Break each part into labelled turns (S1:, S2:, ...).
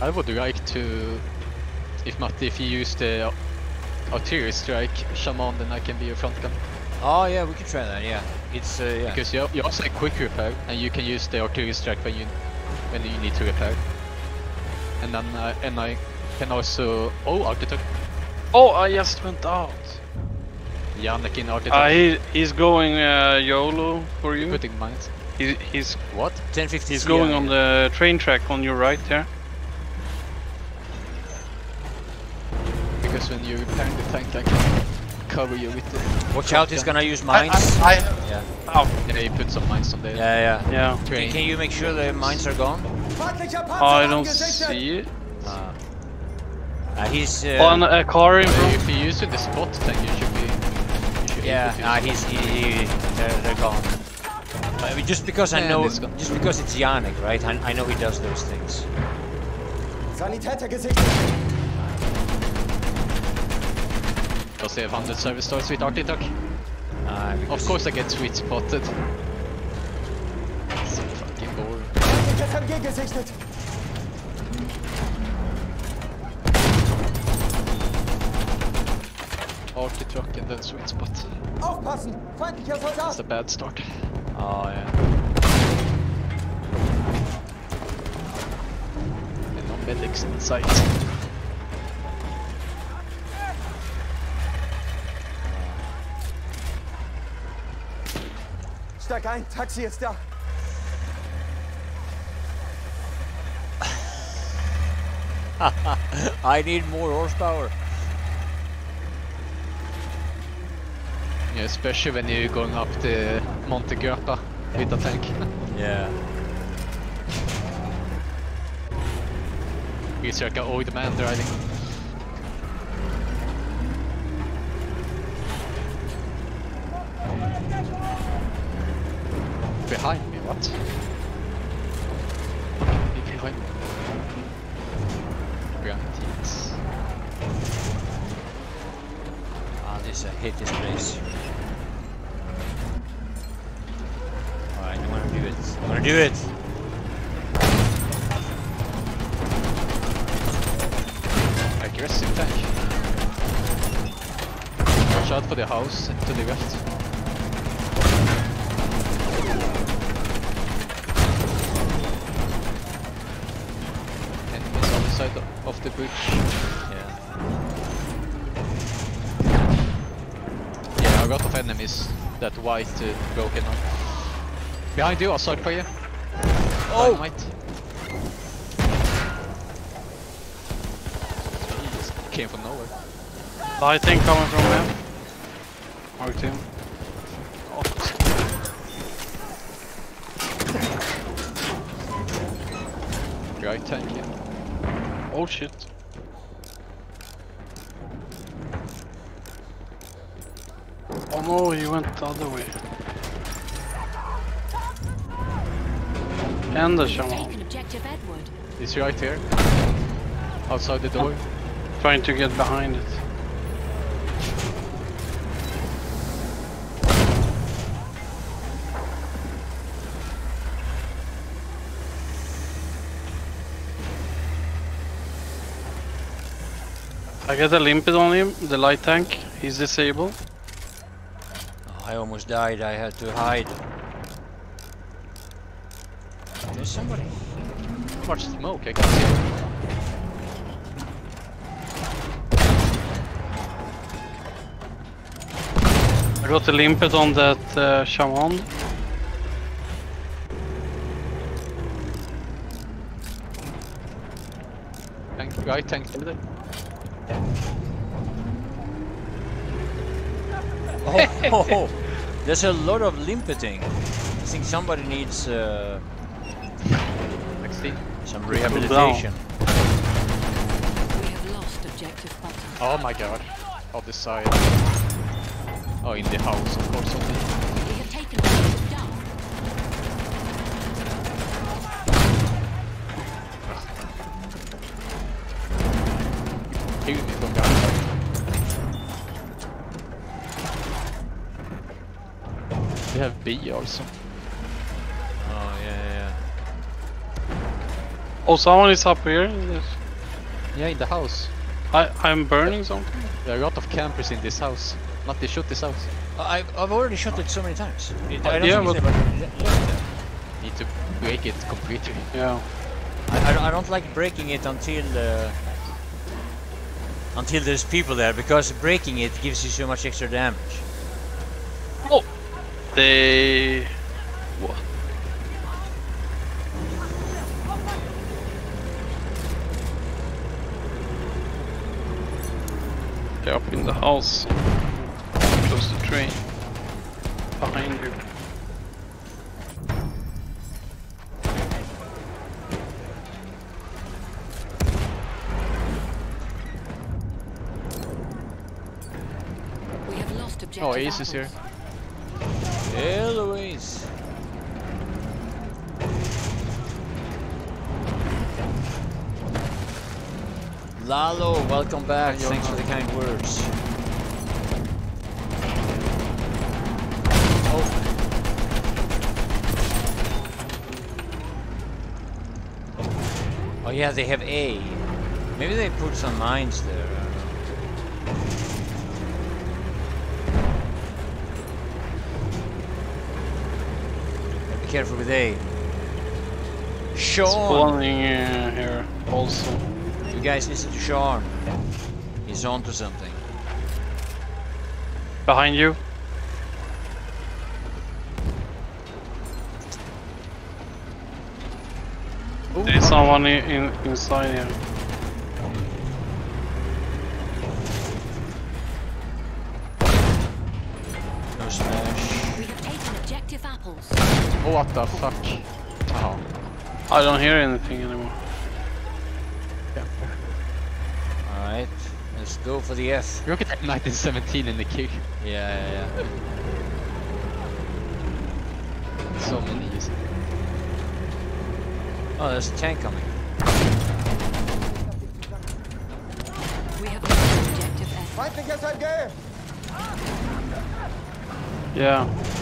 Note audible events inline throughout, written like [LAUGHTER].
S1: I would like to, if Matti, if you use the artillery strike Chamond, then I can be your front gun.
S2: Oh yeah, we can try that. Yeah, it's uh, yeah.
S1: Because you you also have quick repair, and you can use the artillery strike when you when you need to repair. And then uh, and I can also oh architect,
S3: Oh, I just went out.
S1: Yannick in architect
S3: Uh, he, he's going uh, YOLO for you.
S1: putting mines.
S3: He, he's
S1: What?
S2: 1050.
S3: he's going on the train track on your right there.
S1: Because when you're repairing the tank, I can cover you with the.
S2: Watch out, he's gonna use mines.
S3: I, I,
S2: Yeah,
S3: oh,
S1: Yeah, you put some mines on there.
S2: yeah, yeah.
S3: yeah.
S2: Can,
S1: Train.
S2: can you make sure the mines are gone?
S3: Oh, I don't see it.
S2: Uh, uh, he's. Uh,
S3: and a car in
S1: So
S3: front.
S1: if you use the spot tank, you should be. You should
S2: yeah,
S1: able
S2: nah, he's he, he they're, they're gone. I mean, just because I know, just because it's Yannick, right? I, I know he does those things.
S4: Sanitäter gesichtet!
S1: Because they have 100 service stars with architect.
S2: Uh,
S1: Of course I get sweet spotted. So fucking boring.
S4: Feindliches MG gesichtet!
S1: Architect and then sweet spot.
S4: Aufpassen! Feindlicher
S1: That's
S4: Soldat!
S1: a bad start.
S2: Oh yeah.
S1: And no medics in sight.
S4: Steig ein, Taxi ist da! [LAUGHS]
S2: I need more horsepower.
S1: Yeah, especially when you're going up the Monte Grappa with a tank. [LAUGHS]
S2: Yeah.
S1: He's like an old man driving. Me, what? He Behind me.
S2: Ah, this I hate this place. Alright, I wanna do it. I wanna do it.
S1: I'm aggressive tank. Watch out for the house to the left. Enemies on the side of- of the bridge.
S2: Yeah.
S1: Yeah, a lot of enemies. That white uh, broken on. Behind you, assault fire.
S2: Oh!
S1: Dynamite. He just came from nowhere.
S3: I think coming from him. Marked him.
S1: Oh. Right tank, yeah.
S3: Oh shit. Oh he went the other way. And the Chamond.
S5: Taken objective
S1: He's right here. Outside the door.
S3: Trying to get behind it. I get a limpet on him, the light tank. He's disabled.
S2: I almost died. I had to hide. There's somebody.
S1: Too much smoke, I can't see.
S3: I got a limpet on that uh, Chamond.
S1: Tank, right tank leader.
S2: Oh, [LAUGHS] there's a lot of limpeting. I think somebody needs uh, some rehabilitation.
S5: We have lost objective Butter.
S1: Oh my god. Other side. Oh, in the house, of course. B also.
S2: Oh yeah, yeah.
S3: Oh, someone is up here.
S1: Yeah, in the house.
S3: I I'm burning something.
S1: There are a lot of campers in this house. Not they shoot this house.
S2: I, I've already shot it so many times. It, I don't
S3: Yeah,
S2: think
S3: but-
S2: ever le- left there.
S1: Need to break it completely.
S3: Yeah.
S2: I, I, don't- I don't like breaking it until uh, until there's people there because breaking it gives you so much extra damage.
S3: They. What? They're up in the house, close to train, behind you.
S5: We have lost oh, objective
S1: Oh, Ace is here.
S2: Eloise. Lalo, welcome back. Thanks for the kind words. Oh. Oh yeah, they have A. Maybe they put some mines there. I don't know. With A. Sean!
S3: Spawning uh, here also.
S2: You guys listen to Sean. He's on to something.
S3: Behind you. There's someone in, in inside here.
S1: What the fuck? Oh.
S3: I don't hear anything anymore.
S2: Alright, let's go for the S.
S1: Look at that 1917 in the kill.
S2: Yeah, yeah, yeah.
S1: So many using.
S2: Oh, there's a tank coming.
S5: We have lost objective F.
S4: Feindliches MG!
S3: Yeah.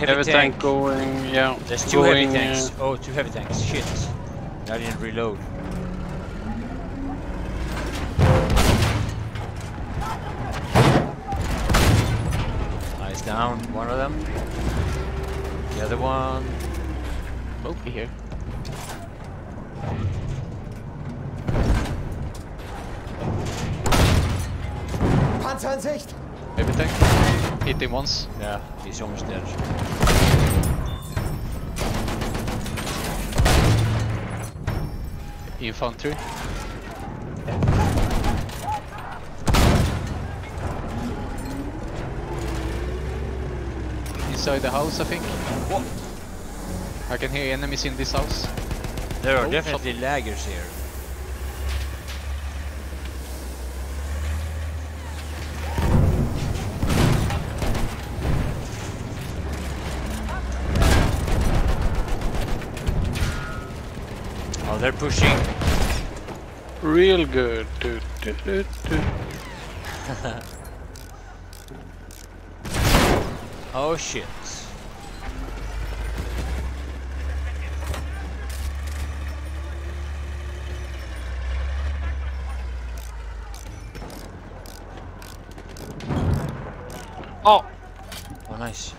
S2: Heavy,
S3: Heavy tank going, yeah.
S2: There's two heavy tanks.
S3: uh,
S2: Oh, two heavy tanks. Shit. I didn't reload. Nice down, one of them. The other one.
S1: Mopey here.
S4: Panzer in Sicht!
S1: Heavy tank. Hit him once.
S2: Yeah, he's almost dead.
S1: Infantry. Inside the house, I think. I can hear enemies in this house.
S2: There are
S1: Oh,
S2: definitely laggers here. They're pushing.
S3: Real good. Do, do, do. [LAUGHS]
S2: Oh shit.
S3: Oh!
S2: Oh nice.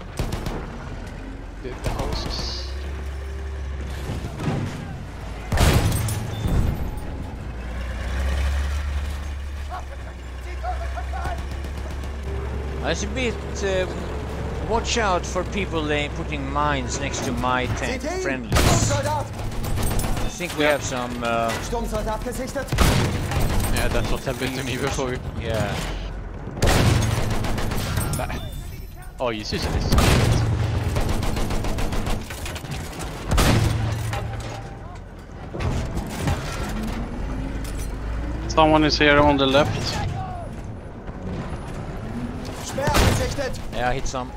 S2: That's a bit. Uh, watch out for people uh, putting mines next to my tank
S4: CT!
S2: friendlies. I think we have some. Uh,
S4: Sturmsoldat!
S1: Yeah, that's what happened to me before.
S2: yeah.
S1: Oh, you see this?
S3: Someone is here on the left.
S4: Speer gesichtet!
S2: Yeah, I hit some.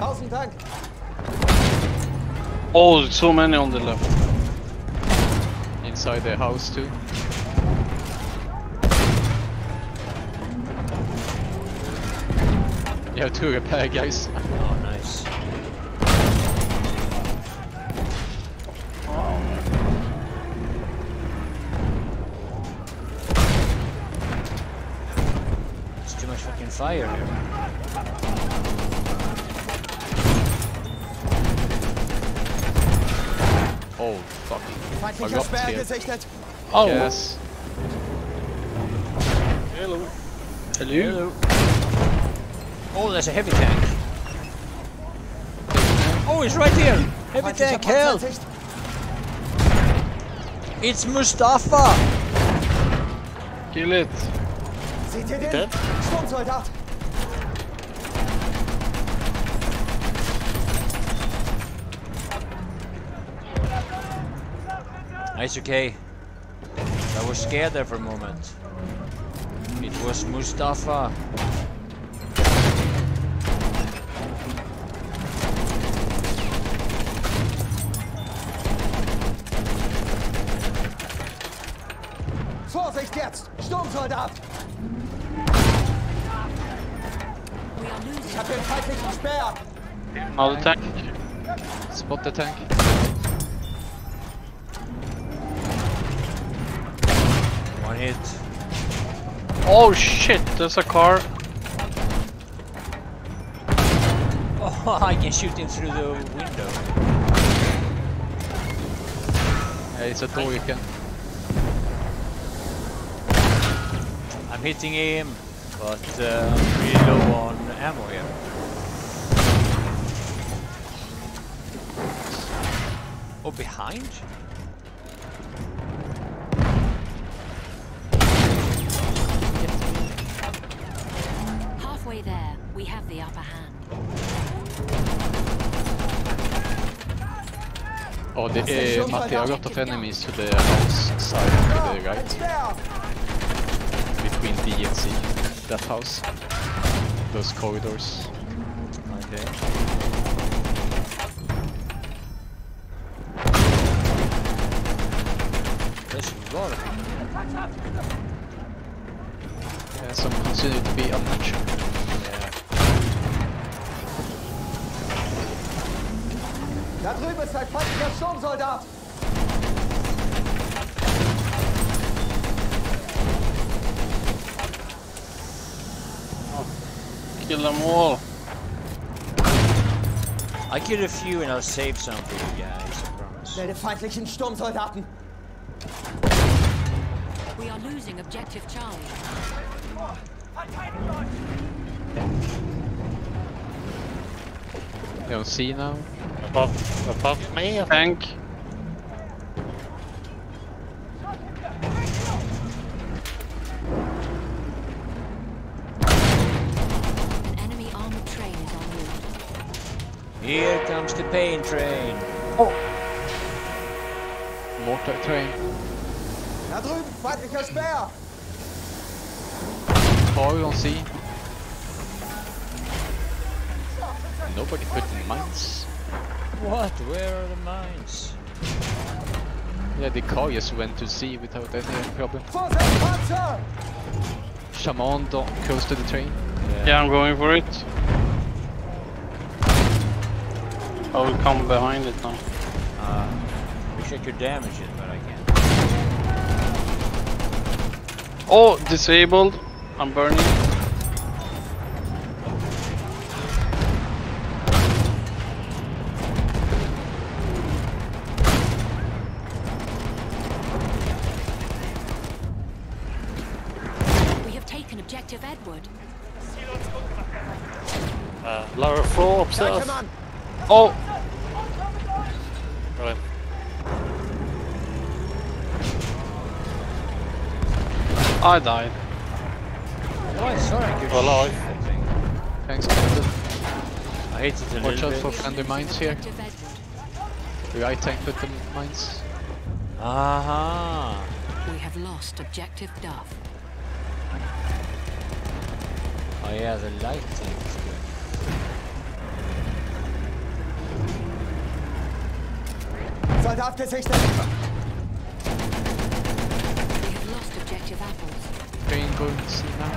S4: Außentank!
S3: Oh, so many on the left.
S1: inside the house too. You have two repair guys. [LAUGHS]
S2: Oh, nice. There's too much fucking fire here.
S1: Oh fucking.
S4: Feindlicher
S1: Gott,
S4: Sperr gesichtet.
S3: Oh,
S1: Yes.
S3: hello. Hello.
S2: Hello. Oh, there's a heavy tank. Oh, it's right here. Heavy tank,
S4: Panzer in
S2: help! It's Mustafa!
S3: Kill it.
S4: Seht ihr den?
S3: Dead?
S4: Sturmsoldat.
S2: It's okay. I was scared there for a moment. It was Mustafa.
S4: Vorsicht jetzt! Sturmsoldat!
S5: We are
S4: Ich
S5: losing.
S4: hab den feindlichen Speer!
S3: Another tank.
S1: Spot the tank.
S2: One hit.
S3: Oh shit, there's a car.
S2: Oh, [LAUGHS] I can shoot him through the window.
S1: Yeah, it's a door you can.
S2: I'm hitting him, but uh, I'm really low on ammo here. Oh, behind?
S5: Halfway there, we have the upper hand.
S1: Oh, the,
S4: That's a
S1: uh,
S4: shot
S1: Matti, a lot of enemies to the house side to the
S4: Ein
S1: right, between B and C. That house. Those corridors.
S2: Okay. There's a lot of people.
S1: Yeah, some consider to be unnatural.
S2: Yeah.
S4: Da drüben ist ein feindlicher Sturmsoldat!
S3: Kill them all.
S2: I killed a few and I'll save some for you guys, I promise.
S4: Melde feindlichen Sturmsoldaten!
S5: We are losing objective Charlie.
S1: You don't see now?
S6: Above, above me, I think.
S5: An enemy armored train is en route.
S2: Here comes the pain train. Oh!
S1: Mortar train.
S4: Da drüben, feindlicher Speer!
S1: Car you don't see. Nobody put in mines.
S2: What? Where are the mines?
S1: Yeah, the car just went to sea without any problem.
S4: Vorsicht, Panzer!
S1: Chamond don't close to the train.
S3: Yeah, I'm going for it. I will come behind it now.
S2: Uh, wish I could damage it, but I can't.
S3: Oh, disabled. I'm burning.
S6: Floor, upstairs.
S4: Danke, Mann!
S3: Oh,
S6: Brilliant.
S3: I died.
S2: Oh, I thought I could
S6: alive.
S2: shoot that thing.
S1: Thanks, Captain.
S2: I hit it
S1: Watch out
S2: bit.
S1: for friendly mines here.
S5: objective Edward.
S1: The right tank put the mines.
S2: Aha!
S5: We have lost objective Duff.
S2: Oh yeah, the light tank Side after
S4: 60. We have lost
S5: objective apples.
S1: Green going to see now.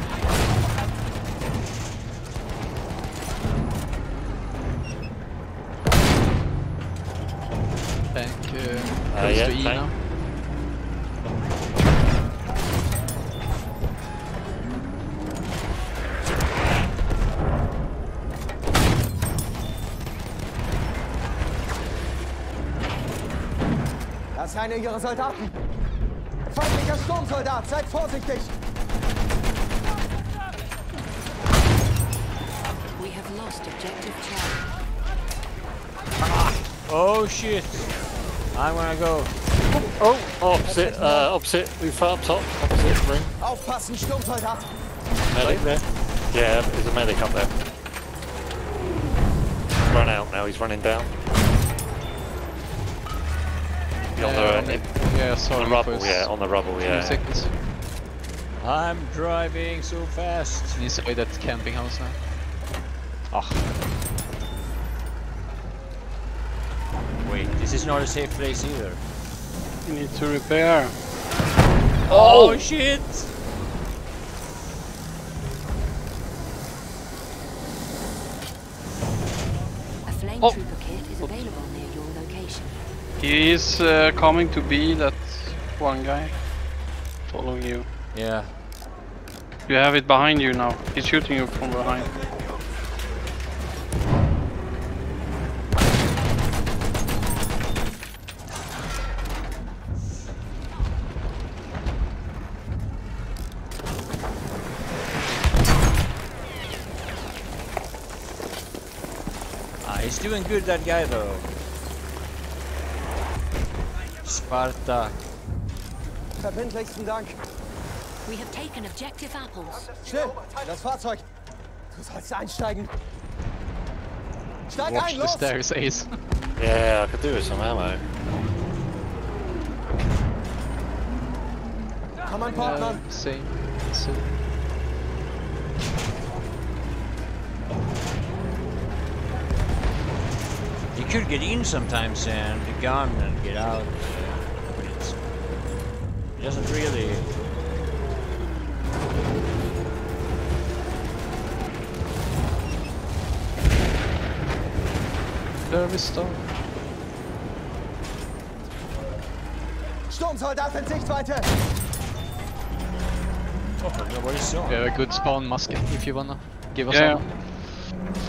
S1: Thank you.
S6: Uh, yeah,
S1: to E
S6: thank
S1: now.
S4: Einer ihrer Soldaten. Feindlicher Sturmsoldat, seid vorsichtig.
S5: We have lost objective Charlie.
S2: Oh shit! I'm gonna go.
S6: Oh, opposite, uh, opposite, we far up top, opposite ring.
S4: Aufpassen, Sturmsoldat.
S6: Medic there? Yeah, there's a medic up there. Run out now, he's running down. He's on
S1: Yeah,
S6: the,
S1: on Yeah,
S6: on the rubble, yeah, on the rubble, yeah.
S1: seconds.
S2: I'm driving so fast.
S1: Inside that camping house now. Ah,
S2: Wait, this is not a safe place either.
S3: You need to repair.
S2: Oh, shit!
S5: A flame
S3: Oh.
S5: trooper
S3: He is uh, coming to B, that one guy. Following you.
S2: Yeah.
S3: You have it behind you now. He's shooting you from behind.
S2: Ah, he's doing good, that guy though. Sparta.
S4: Verbindlichsten Dank.
S5: We have taken objective apples.
S4: Still, das Fahrzeug. Du sollst einsteigen. Steig
S1: watch
S4: ein,
S1: the
S4: los!
S1: stairs, Ace.
S6: Yeah, I could do with some ammo.
S4: Komm an, Partner.
S1: Uh, same. same.
S2: You could get in sometimes and the gun and get out. uh, But it's, it doesn't really.
S1: Service star.
S4: Sturmsoldat in Sichtweite.
S2: Oh, nobody saw.
S1: We have a good spawn musket if you wanna give us
S3: Yeah.
S1: ammo.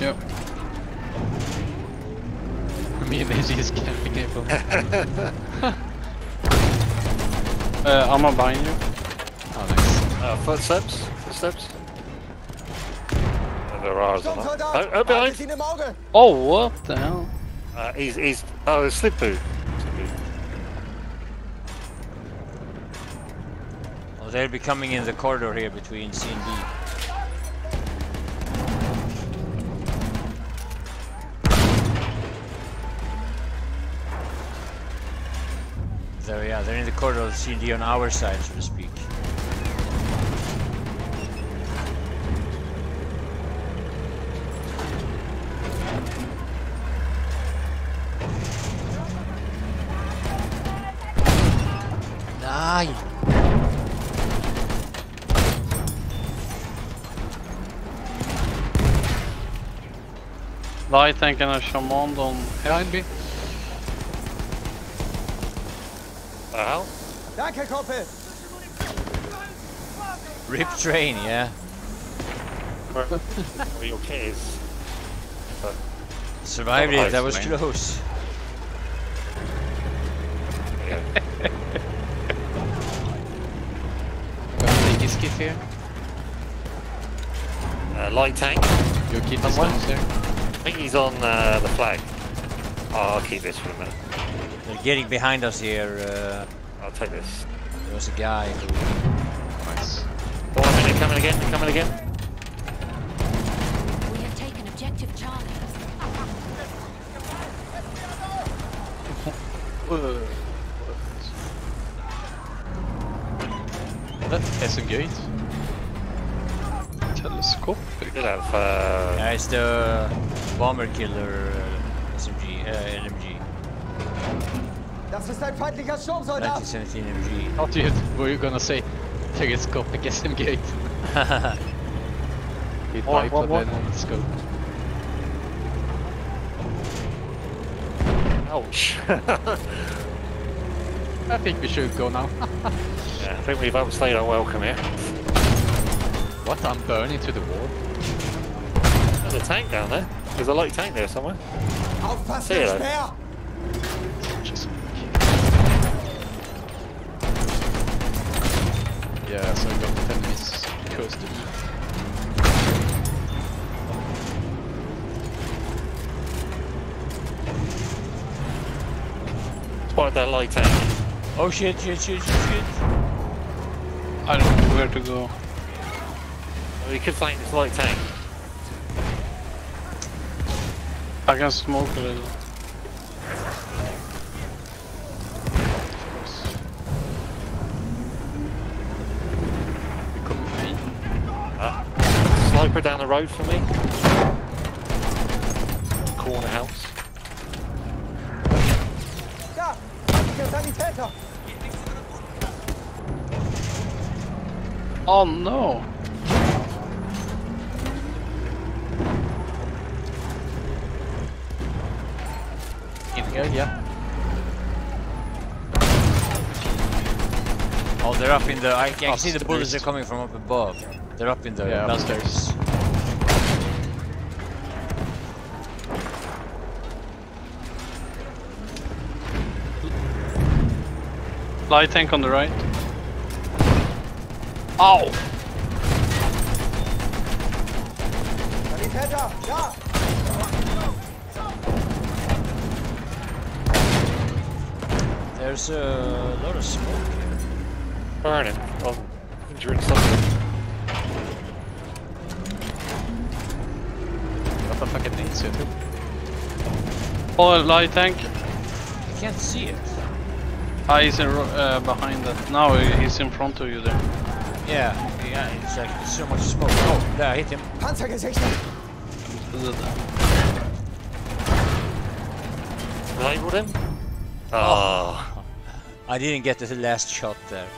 S3: Yep. [LAUGHS]
S1: Me and AJ is camping here for
S3: Uh, ammo behind you.
S1: Oh, nice.
S6: Uh, footsteps, footsteps. Uh, There are on that.
S4: Sturmsoldat.
S6: Oh, oh, behind!
S4: ihn im Auge.
S3: Oh, what the hell?
S6: Uh, he's, he's, oh, Slippu.
S2: Well, they'll be coming in the corridor here between C and D. they're in the corridor of C and D on our side, so to speak. Nein!
S3: Light tank and a Chamond on
S1: Behind me.
S4: Danke,
S2: Rip train, yeah.
S6: Where, where your?
S2: Survived it, that was
S1: man.
S2: close.
S6: Yeah.
S1: Gonna take his kit here.
S6: Uh, light tank.
S1: Your kit is
S6: Someone?
S1: downstairs.
S6: I think he's on uh, the flag. Oh, I'll keep this for a minute.
S2: They're getting behind us here. Uh,
S6: I'll take this.
S2: there was a guy who
S1: Nice.
S6: Oh, a minute, coming again, coming again.
S5: We have taken objective Charlie.
S1: Det är så gøy.
S3: telescope.
S6: Did have, uh,
S2: Yeah, it's the bomber killer uh, SMG, uh, LMG,
S4: Das ist ein feindlicher Sturmsoldat.
S2: 1917 MG.
S1: Thought you were you gonna say telescopic SMG. With
S6: What, what,
S1: bipod
S6: what?
S1: and on the scope.
S6: Ouch. [LAUGHS]
S1: I think we should go now. [LAUGHS]
S6: yeah, I think we've overstayed our welcome here.
S1: what? I'm burning to the wall.
S6: There's a tank down there. There's a light tank there somewhere.
S4: Aufpassen,
S6: See you
S1: Yeah, so I got the enemies close to me.
S6: Spotted that light tank.
S2: oh shit, shit, shit, shit, shit.
S3: I don't know where to go.
S6: Well, you could thank this light tank.
S3: I can smoke a little.
S1: You come with me.
S6: Sniper down the road for me. Corner house.
S4: Da! Feindlicher Sanitäter!
S3: Oh no!
S1: Here, yeah.
S2: Oh, they're up in the. I can see the bullets are coming from up above. They're up in the
S1: Yeah,
S2: balconies.
S3: Light tank on the right. Ow!
S2: There's a lot of smoke here.
S6: Burning. I'm injuring something.
S1: What the fuck it needs you to?
S3: Oh, light tank.
S2: I can't see it.
S3: Ah, he's in, uh, behind that. Now he's in front of you there.
S2: Yeah, yeah, it's like so much smoke. Oh, there, I hit him.
S4: Panzer gesichtet!
S6: Labeled him? Oh.
S2: I didn't get the last shot there.